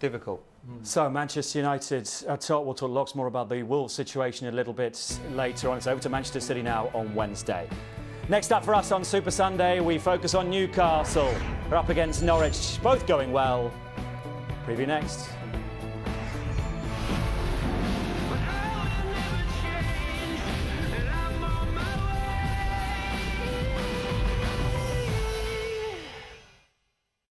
difficult. Hmm. So Manchester United uh, at top. We'll talk lots more about the Wolves situation a little bit later on. It's over to Manchester City now on Wednesday. Next up for us on Super Sunday, we focus on Newcastle. We're up against Norwich, both going well. Preview next.